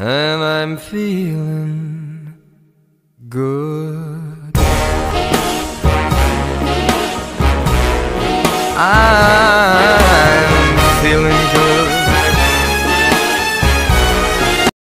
and I'm feeling good. I